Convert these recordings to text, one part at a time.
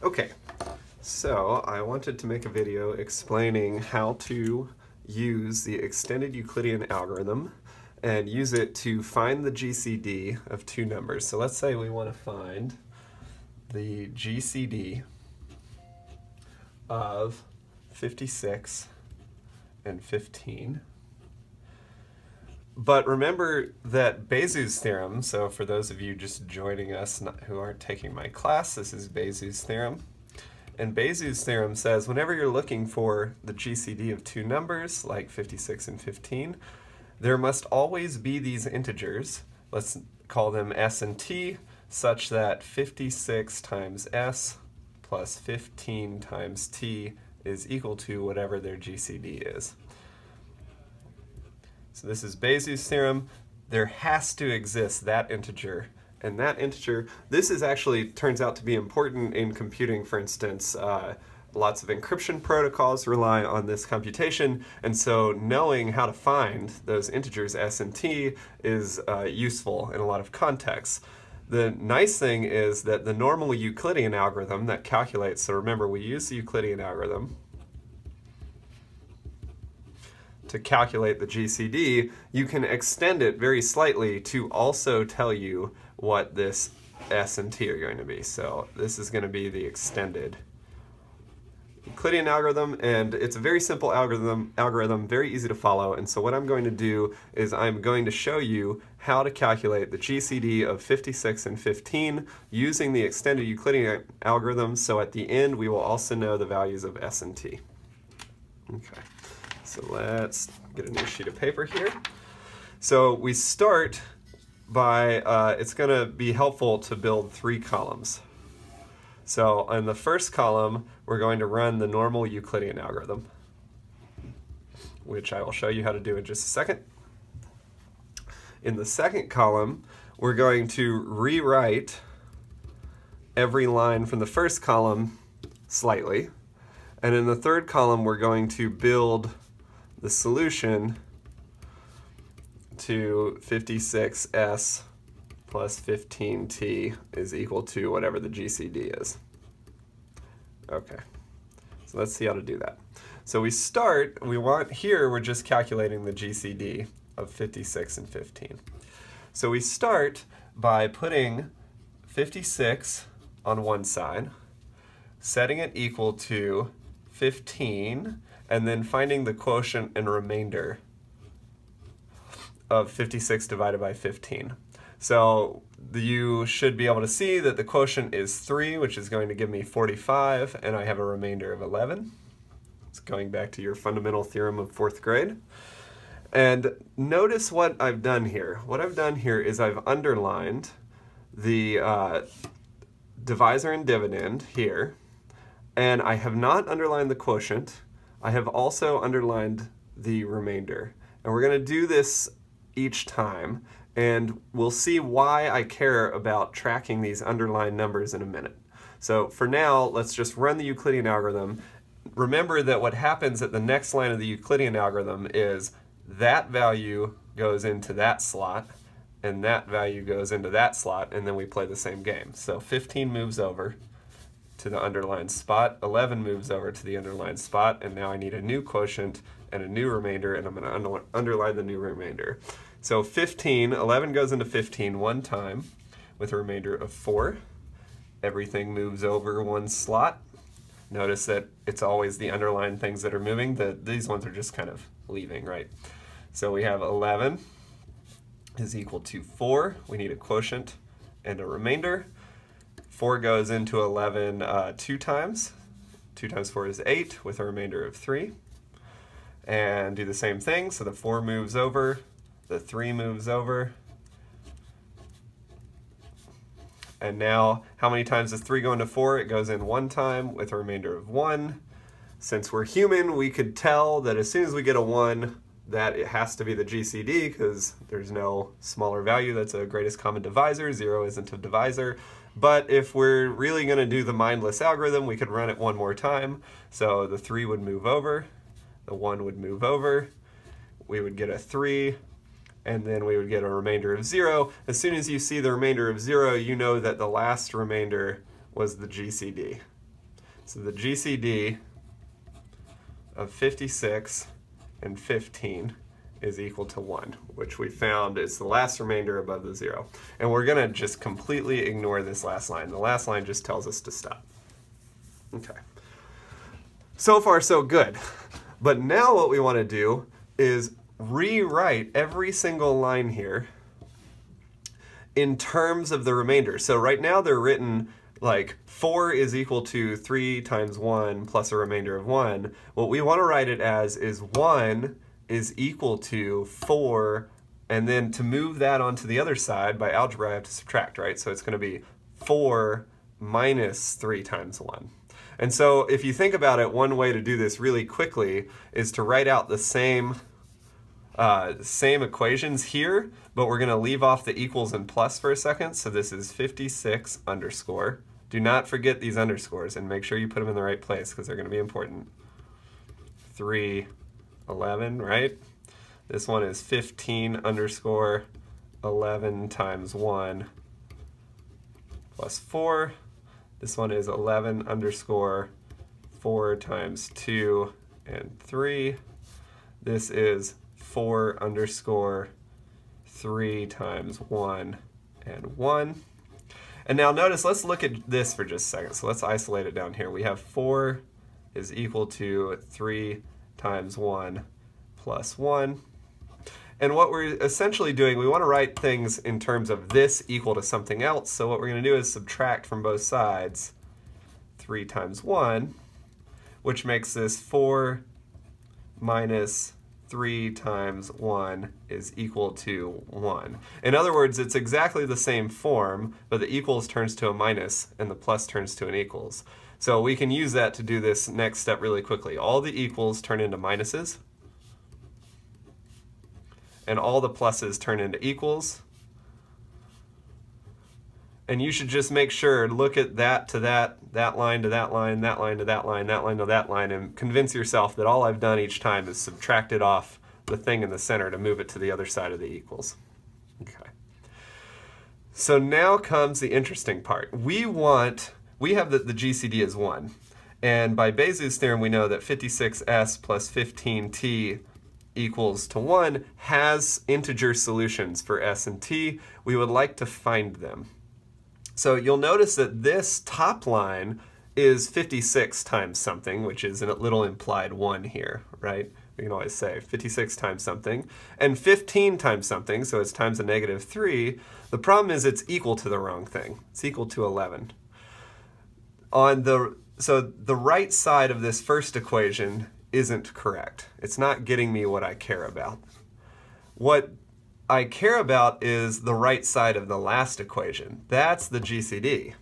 Okay, so I wanted to make a video explaining how to use the extended Euclidean algorithm and use it to find the GCD of two numbers. So let's say we want to find the GCD of 56 and 15. But remember that Bezout's theorem, so for those of you just joining us who aren't taking my class, this is Bezout's theorem. And Bezout's theorem says whenever you're looking for the GCD of two numbers, like 56 and 15, there must always be these integers, let's call them s and t, such that 56 times s plus 15 times t is equal to whatever their GCD is. So this is Bezout's theorem. There has to exist that integer. And that integer, this is actually turns out to be important in computing, for instance, uh, lots of encryption protocols rely on this computation, and so knowing how to find those integers s and t is uh, useful in a lot of contexts. The nice thing is that the normal Euclidean algorithm that calculates, so remember we use the Euclidean algorithm, to calculate the GCD, you can extend it very slightly to also tell you what this S and T are going to be. So this is going to be the extended Euclidean algorithm, and it's a very simple algorithm, algorithm, very easy to follow. And so what I'm going to do is I'm going to show you how to calculate the GCD of 56 and 15 using the extended Euclidean algorithm. So at the end, we will also know the values of S and T. Okay. So let's get a new sheet of paper here. So we start by, uh, it's going to be helpful to build three columns. So in the first column, we're going to run the normal Euclidean algorithm, which I will show you how to do in just a second. In the second column, we're going to rewrite every line from the first column slightly. And in the third column, we're going to build the solution to 56s plus 15t is equal to whatever the GCD is. Okay, so let's see how to do that. So we start, we want, here we're just calculating the GCD of 56 and 15. So we start by putting 56 on one side, setting it equal to 15, and then finding the quotient and remainder of 56 divided by 15. So you should be able to see that the quotient is 3, which is going to give me 45, and I have a remainder of 11. It's going back to your fundamental theorem of fourth grade. And notice what I've done here. What I've done here is I've underlined the uh, divisor and dividend here, and I have not underlined the quotient, I have also underlined the remainder. And we're going to do this each time, and we'll see why I care about tracking these underlined numbers in a minute. So for now, let's just run the Euclidean algorithm. Remember that what happens at the next line of the Euclidean algorithm is that value goes into that slot, and that value goes into that slot, and then we play the same game. So 15 moves over, to the underlined spot. 11 moves over to the underlined spot, and now I need a new quotient and a new remainder, and I'm going to under underline the new remainder. So 15, 11 goes into 15 one time with a remainder of 4. Everything moves over one slot. Notice that it's always the underlined things that are moving. The, these ones are just kind of leaving, right? So we have 11 is equal to 4. We need a quotient and a remainder. 4 goes into 11 uh, two times. 2 times 4 is 8 with a remainder of 3. And do the same thing, so the 4 moves over, the 3 moves over. And now, how many times does 3 go into 4? It goes in one time with a remainder of 1. Since we're human, we could tell that as soon as we get a 1, that it has to be the GCD because there's no smaller value that's a greatest common divisor. 0 isn't a divisor. But if we're really going to do the mindless algorithm, we could run it one more time. So the 3 would move over, the 1 would move over, we would get a 3, and then we would get a remainder of 0. As soon as you see the remainder of 0, you know that the last remainder was the GCD. So the GCD of 56 and 15 is equal to 1, which we found is the last remainder above the 0. And we're going to just completely ignore this last line. The last line just tells us to stop. Okay. So far, so good. But now what we want to do is rewrite every single line here in terms of the remainder. So right now they're written like 4 is equal to 3 times 1 plus a remainder of 1. What we want to write it as is 1 is equal to 4, and then to move that onto the other side, by algebra I have to subtract, right? So it's going to be 4 minus 3 times 1. And so if you think about it, one way to do this really quickly is to write out the same uh, same equations here, but we're going to leave off the equals and plus for a second. So this is 56 underscore. Do not forget these underscores and make sure you put them in the right place because they're going to be important. 3, 11, right? This one is 15 underscore 11 times 1 plus 4. This one is 11 underscore 4 times 2 and 3. This is 4 underscore 3 times 1 and 1. And now notice, let's look at this for just a second. So let's isolate it down here. We have 4 is equal to 3 times 1 plus 1. And what we're essentially doing, we want to write things in terms of this equal to something else. So what we're going to do is subtract from both sides 3 times 1, which makes this 4 minus 3 times 1 is equal to 1. In other words, it's exactly the same form, but the equals turns to a minus and the plus turns to an equals. So we can use that to do this next step really quickly. All the equals turn into minuses, and all the pluses turn into equals. And you should just make sure, look at that to that, that line to that line, that line to that line, that line to that line, and convince yourself that all I've done each time is subtracted off the thing in the center to move it to the other side of the equals. Okay. So now comes the interesting part. We want we have that the GCD is 1. And by Bezout's theorem, we know that 56s plus 15t equals to 1 has integer solutions for s and t. We would like to find them. So you'll notice that this top line is 56 times something, which is a little implied 1 here, right? We can always say 56 times something, and 15 times something, so it's times a negative 3. The problem is it's equal to the wrong thing. It's equal to 11 on the so the right side of this first equation isn't correct. It's not getting me what I care about. What I care about is the right side of the last equation. That's the GCD.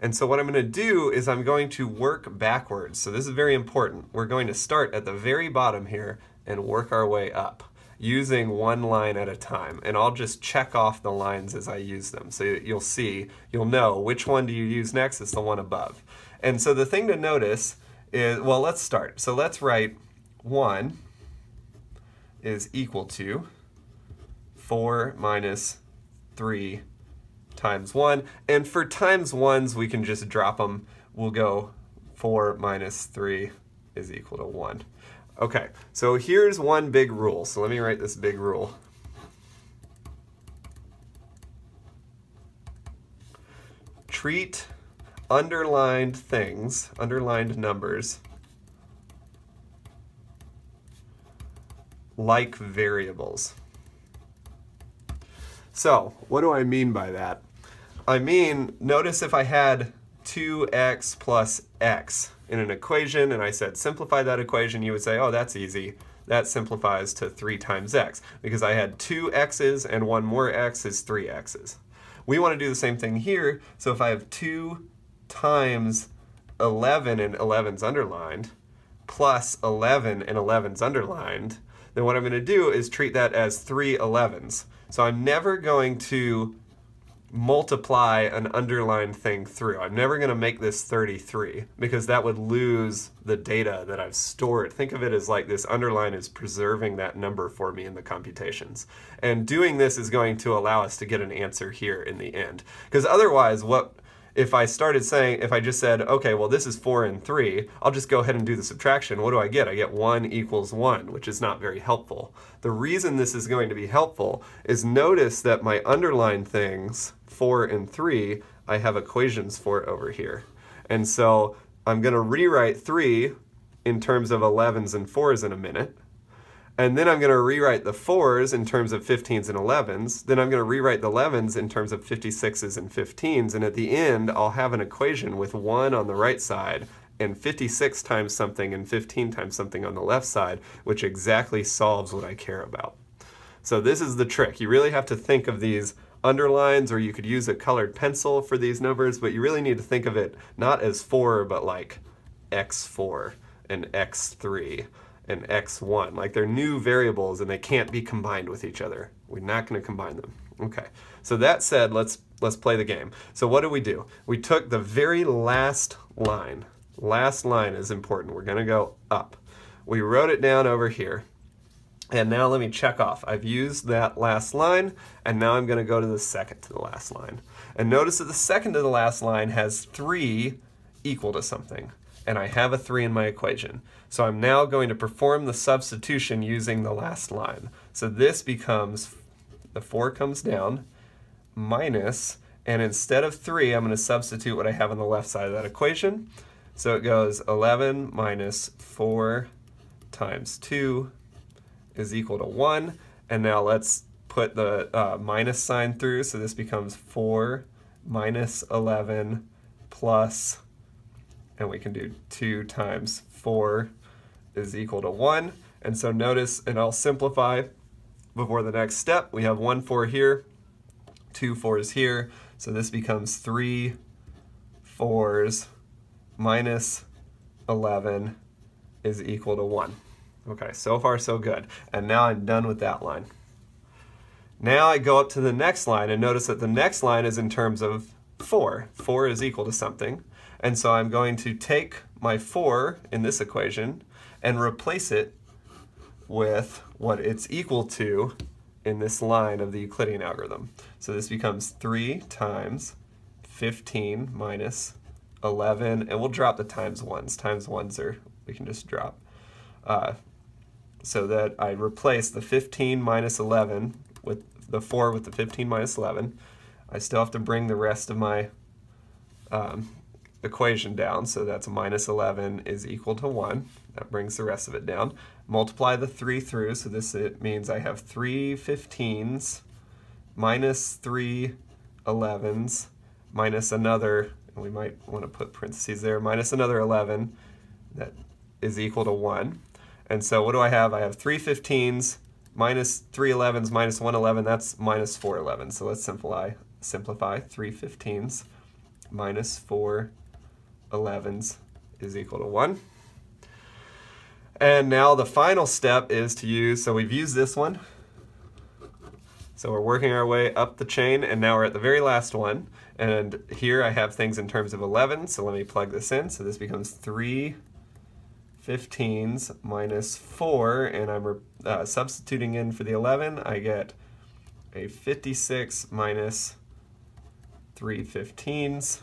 And so what I'm going to do is I'm going to work backwards. So this is very important. We're going to start at the very bottom here and work our way up using one line at a time. And I'll just check off the lines as I use them. So you'll see, you'll know which one do you use next, is the one above. And so the thing to notice is, well, let's start. So let's write 1 is equal to 4 minus 3 times 1. And for times 1s, we can just drop them. We'll go 4 minus 3 is equal to 1. Okay, so here's one big rule. So let me write this big rule. Treat underlined things, underlined numbers, like variables. So, what do I mean by that? I mean, notice if I had 2x plus x in an equation and I said simplify that equation, you would say, oh, that's easy. That simplifies to 3 times x because I had two x's and one more x is three x's. We want to do the same thing here, so if I have 2 times 11 and 11's underlined plus 11 and 11's underlined, then what I'm going to do is treat that as three 11's. So I'm never going to multiply an underlined thing through. I'm never going to make this 33 because that would lose the data that I've stored. Think of it as like this underline is preserving that number for me in the computations. And doing this is going to allow us to get an answer here in the end. Because otherwise, what if I started saying, if I just said, okay, well, this is 4 and 3, I'll just go ahead and do the subtraction. What do I get? I get 1 equals 1, which is not very helpful. The reason this is going to be helpful is notice that my underlined things, 4 and 3, I have equations for over here. And so I'm going to rewrite 3 in terms of 11s and 4s in a minute. And then I'm going to rewrite the 4s in terms of 15s and 11s. Then I'm going to rewrite the 11s in terms of 56s and 15s. And at the end, I'll have an equation with 1 on the right side and 56 times something and 15 times something on the left side, which exactly solves what I care about. So this is the trick. You really have to think of these underlines, or you could use a colored pencil for these numbers, but you really need to think of it not as 4, but like x4 and x3 and x1. Like they're new variables and they can't be combined with each other. We're not going to combine them. Okay, so that said, let's, let's play the game. So what do we do? We took the very last line. Last line is important. We're going to go up. We wrote it down over here. And now let me check off. I've used that last line, and now I'm going to go to the second to the last line. And notice that the second to the last line has 3 equal to something and I have a 3 in my equation. So I'm now going to perform the substitution using the last line. So this becomes, the 4 comes down, minus, and instead of 3, I'm going to substitute what I have on the left side of that equation. So it goes 11 minus 4 times 2 is equal to 1. And now let's put the uh, minus sign through. So this becomes 4 minus 11 plus and we can do 2 times 4 is equal to 1. And so notice, and I'll simplify before the next step, we have 1 4 here, two 4s here, so this becomes 3 4s minus 11 is equal to 1. Okay, so far so good. And now I'm done with that line. Now I go up to the next line and notice that the next line is in terms of 4. 4 is equal to something. And so I'm going to take my 4 in this equation and replace it with what it's equal to in this line of the Euclidean algorithm. So this becomes 3 times 15 minus 11, and we'll drop the times 1s. Times 1s are, we can just drop. Uh, so that I replace the 15 minus 11 with the 4 with the 15 minus 11. I still have to bring the rest of my um, equation down, so that's minus 11 is equal to 1. That brings the rest of it down. Multiply the 3 through, so this it means I have 3 15s minus 3 11s minus another, and we might want to put parentheses there, minus another 11 that is equal to 1. And so what do I have? I have 3 15s minus 3 11s minus 1 11, that's minus 4 11. So let's simplify, simplify 3 15s minus 4 11s is equal to 1. And now the final step is to use, so we've used this one. So we're working our way up the chain, and now we're at the very last one. And here I have things in terms of 11, so let me plug this in. So this becomes 3 15s minus 4, and I'm uh, substituting in for the 11. I get a 56 minus 3 15s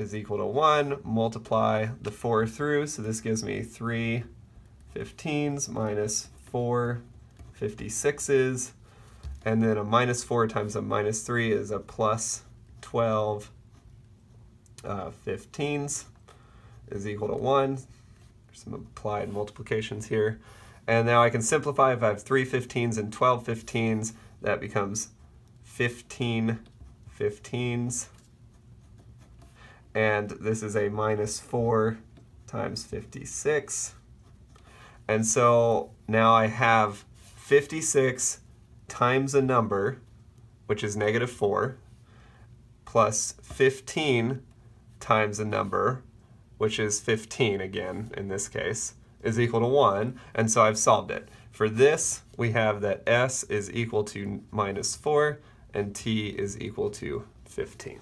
is equal to 1, multiply the 4 through, so this gives me 3 15s minus 4 56s, and then a minus 4 times a minus 3 is a plus 12 uh, 15s is equal to 1. There's some applied multiplications here. And now I can simplify if I have 3 15s and 12 15s, that becomes 15 15s and this is a minus 4 times 56. And so now I have 56 times a number, which is negative 4, plus 15 times a number, which is 15 again in this case, is equal to 1, and so I've solved it. For this, we have that s is equal to minus 4, and t is equal to 15.